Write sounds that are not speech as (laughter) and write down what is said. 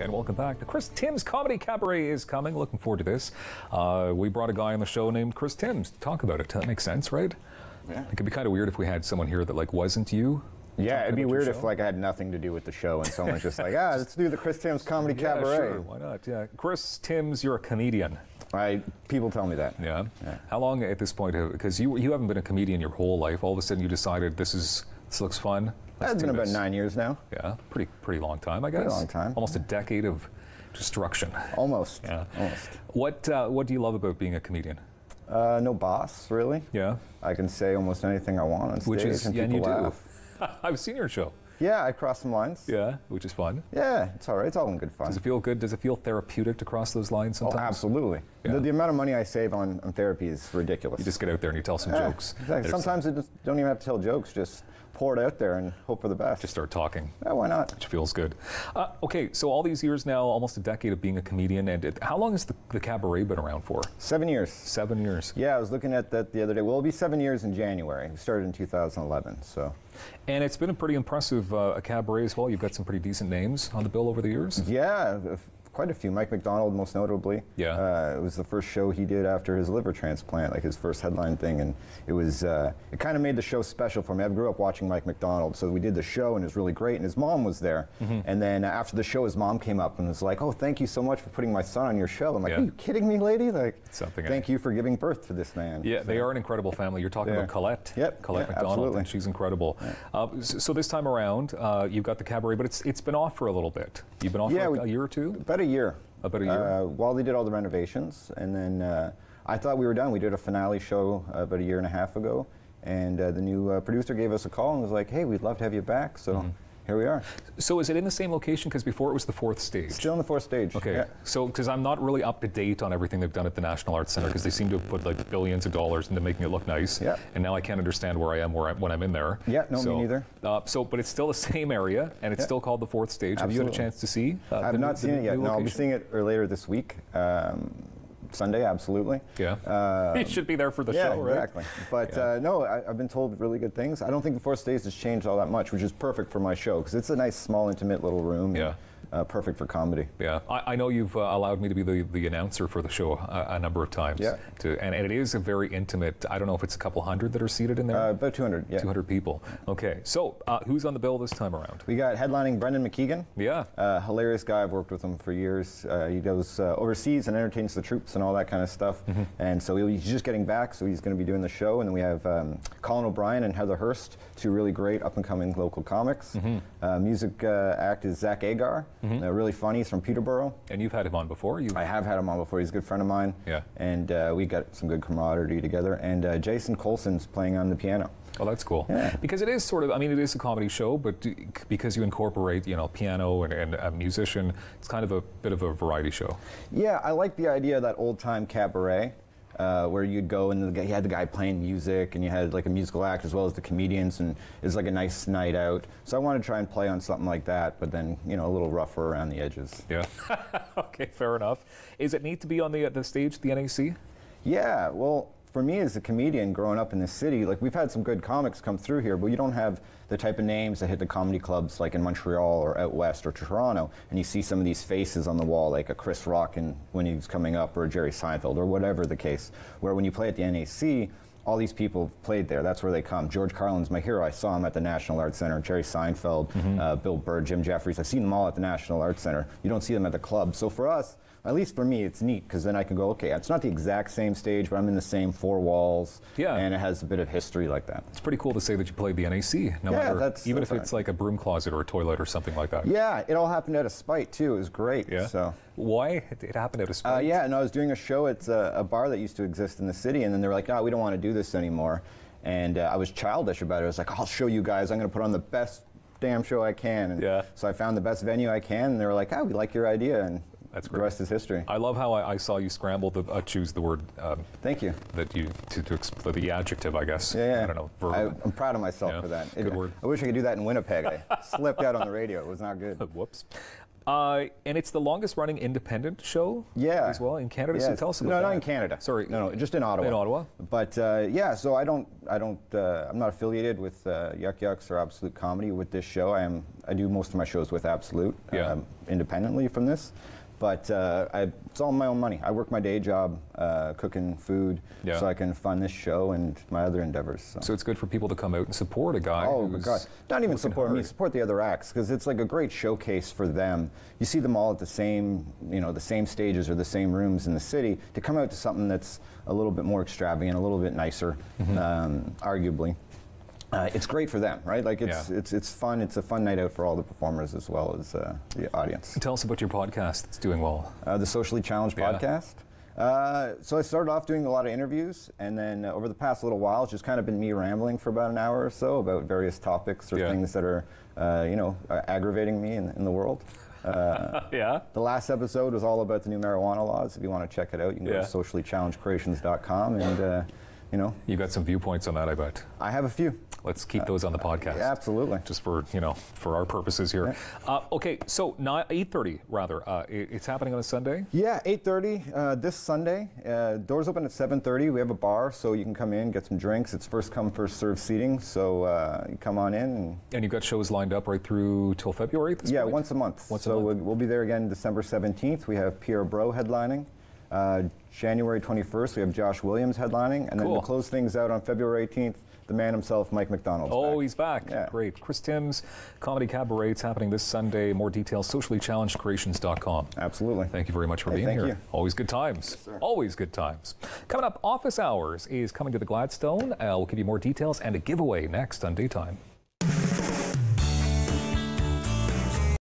And welcome back. The Chris Timms Comedy Cabaret is coming. Looking forward to this. Uh, we brought a guy on the show named Chris Timms to talk about it. That makes sense, right? Yeah. It could be kind of weird if we had someone here that like wasn't you. Yeah, it'd be weird if like I had nothing to do with the show and someone's just like, ah, let's do the Chris Timms Comedy (laughs) Yeah, Cabaret. sure. Why not? Yeah. Chris Timms, you're a comedian. I people tell me that. Yeah. Yeah. How long at this point? Because you you haven't been a comedian your whole life. All of a sudden you decided this is this looks fun. Let's do been about nine years now, Yeah. Pretty pretty long time, I guess. Pretty long time. Almost a decade of destruction. almost. Yeah. Almost. What uh, what do you love about being a comedian? Uh, no boss, really. Yeah. I can say almost anything I want on stage, Which is and yeah, and people you laugh. do. (laughs) I've seen your show. Yeah, I cross some lines. Yeah, which is fun. Yeah, it's all right. It's all in good fun. Does it feel good? Does it feel therapeutic to cross those lines sometimes? Oh, sometimes? absolutely. Yeah. The, the amount of money I save on, on therapy is ridiculous. You just get out there and you tell some Yeah, jokes. exactly. And Sometimes it just don't even have to tell jokes. Just pour it out there and hope for the best. just start talking. yeah, why not? Which feels good. Uh, okay, so all these years now, almost a decade of being a comedian, and it, how long has the, the cabaret been around for? Seven years. Seven years. Yeah, I was looking at that the other day. Well, it'll be seven years in January. We started in 2011, so And it's been a pretty impressive uh, a cabaret as well. You've got some pretty decent names on the bill over the years. yeah, quite a few. Mike MacDonald, most notably. Yeah. uh, it was the first show he did after his liver transplant, like his first headline thing, and it was uh, it kind of made the show special for me. I grew up watching Mike MacDonald, so we did the show, and it was really great. And his mom was there, Mm-hmm. and then after the show, his mom came up and was like, "Oh, thank you so much for putting my son on your show." I'm like, Yeah. "Are you kidding me, lady? Like, Something? Thank you for giving birth to this man." Yeah, they are an incredible family. You're talking Yeah. about Colette. Yep, Colette yeah, MacDonald, absolutely. and she's incredible. Uh, s- so this time around, uh, you've got the cabaret, but it's it's been off for a little bit. You've been off for we- a year or two. About a year. About a year? Uh, while they did all the renovations, and then uh, I thought we were done. We did a finale show uh, about a year and a half ago, and uh, the new uh, producer gave us a call and was like, "Hey, we'd love to have you back." So Mm-hmm. Here we are. So is it in the same location? Because before it was the fourth stage. Still on the fourth stage. Okay, Yeah. so because I'm not really up to date on everything they've done at the National Arts Center because they seem to have put like billions of dollars into making it look nice. Yeah. And now I can't understand where I am where I, when I'm in there. Yeah, no, me neither. Uh, so, but it's still the (laughs) same area, and it's Yeah. still called the fourth stage. Have you had a chance to see? Uh, I've not new- seen it yet. No, I'll be seeing it later this week. Um, Sunday, absolutely. Yeah. (laughs) you should be there for the Uh, Yeah, show, right? exactly. But Yeah. uh, no, I, I've been told really good things. I don't think the fourth stage has changed all that much, which is perfect for my show because it's a nice, small, intimate little room. Yeah. And, uh, perfect for comedy. Yeah, I, I know you've uh, allowed me to be the, the announcer for the show a, a number of times. Yeah. To, and, and it is a very intimate. I don't know if it's a couple hundred that are seated in there. Uh, about 200. Yeah. 200 people. Okay, so uh, who's on the bill this time around? We got headlining Brendan McKeegan. Yeah. Uh, hilarious guy. I've worked with him for years. Uh, he goes uh, overseas and entertains the troops and all that kind of stuff. Mm-hmm. And so he- he's just getting back, so he's going to be doing the show. And then we have um, Colin O'Brien and Heather Hurst, two really great up and coming local comics. Mm-hmm. Uh, music uh, act is Zach Agar, uh, really funny. He's from Peterborough. And you've had him on before. You. I have had him on before. He's a good friend of mine. Yeah. And uh, we got some good camaraderie together. And uh, Jason Colson's playing on the piano. Oh, that's cool. Yeah. Because it is sort of, I mean, it is a comedy show, but because you incorporate, you know, piano and, and a musician, it's kind of a bit of a variety show. Yeah, I like the idea of that old time cabaret. Uh, where you'd go and the guy, you had the guy playing music and you had like a musical act as well as the comedians and it's like a nice night out. So I want to try and play on something like that, but then you know a little rougher around the edges. Yeah. (laughs) okay, fair enough. Is it neat to be on the the stage, at the NAC? Yeah, well, for me as a comedian growing up in the city, like we've had some good comics come through here, but you don't have the type of names that hit the comedy clubs like in Montreal or out west or Toronto, and you see some of these faces on the wall, like a Chris Rock and when he was coming up, or Jerry Seinfeld, or whatever the case. Where when you play at the NAC, all these people have played there. That's where they come. George Carlin's my hero. I saw him at the National Arts Center. Jerry Seinfeld, uh, Bill Burr, Jim Jefferies. I've seen them all at the National Arts Center. You don't see them at the club. So for us, at least for me, it's neat because then I can go, okay, it's not the exact same stage, but I'm in the same four walls. Yeah. And it has a bit of history like that. It's pretty cool to say that you played the NAC, no Yeah, matter, that's- even that's if it's all like a broom closet or a toilet or something like that. Yeah, it all happened out of spite too. It was great. Yeah. So. Why? It, happened out of Uh, spite. yeah, and I was doing a show at uh, a bar that used to exist in the city, and then they were like, "No, we don't want to do this anymore." And uh, I was childish about it. I was like, "I'll show you guys. I'm going to put on the best damn show I can." And Yeah. So I found the best venue I can, and they were like, "Ah, we like your idea," and That's great. the rest is history. I love how I, I saw you scramble to uh, choose the word um, Thank you. that you to, to exp- the adjective, I guess. Yeah, yeah. I don't know. Verb. I, am proud of myself Yeah, for that. good word. I wish I could do that in Winnipeg. I (laughs) slipped out on the radio. It was not good. (laughs) Whoops. Uh, and it's the longest running independent show Yeah. as well in Canada. So tell us about no, that. not in Canada. Sorry. no, no, just in Ottawa. In Ottawa? But uh, yeah, so I don't, I don't, uh, I'm not affiliated with uh, Yuk Yuk's or Absolute Comedy with this show. I am, I do most of my shows with Absolute, Yeah. um, independently from this. But uh, I, it's all my own money. I work my day job uh, cooking food, Yeah. so I can fund this show and my other endeavors. So. So it's good for people to come out and support a guy. Oh my who's God! Not even support me, hard. support the other acts because it's like a great showcase for them. You see them all at the same, you know, the same stages or the same rooms in the city. To come out to something that's a little bit more extravagant, a little bit nicer, Mm-hmm. um, arguably. Uh, it's great for them, right? Like it's, Yeah. it's it's fun. It's a fun night out for all the performers as well as uh, the audience. Tell us about your podcast. It's doing well. Uh, the Socially Challenged Yeah. podcast. Uh, so I started off doing a lot of interviews, and then uh, over the past little while, it's just kind of been me rambling for about an hour or so about various topics or Yeah. things that are, uh, you know, uh, aggravating me in, in the world. Uh, (laughs) yeah. the last episode was all about the new marijuana laws. If you want to check it out, you can go to sociallychallengedcreations.com, and uh, you know, You got some viewpoints on that, I bet. I have a few. Let's keep those on the podcast. Yeah, absolutely. Just for you know, for our purposes here. Uh, okay, so eight thirty rather. Uh, it's happening on a Sunday. Yeah, 8:30 uh, this Sunday. Uh, doors open at 7:30. We have a bar, so you can come in, get some drinks. It's first come, first serve seating, so uh, you come on in. And, And you've got shows lined up right through till February. This yeah, point? once a month. Once a so month. We'll, we'll be there again December 17th. We have Pierre Brault headlining. Uh, January 21st, we have Josh Williams headlining, and then Cool. to close things out on February 18th, the man himself, Mike MacDonald. Oh, he's back. Yeah. Great. Chris Timms, Comedy Cabaret. It's happening this Sunday. More details, sociallychallengedcreations.com. Absolutely. Thank you very much for Hey, being thank here. you. Always good times. sir. Always good times. Coming up, Office Hours is coming to the Gladstone. Uh, we'll give you more details and a giveaway next on Daytime.